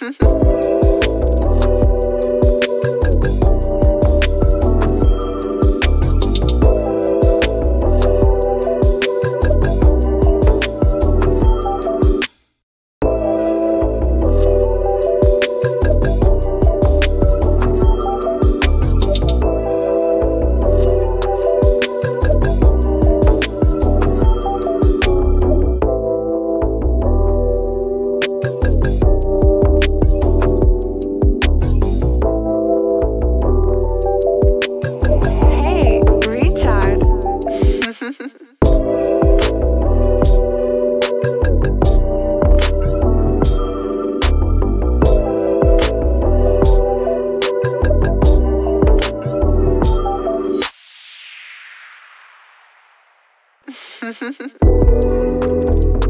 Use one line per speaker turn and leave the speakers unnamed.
Mm-hmm. 呵呵呵。